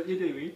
Montpellier-Lévis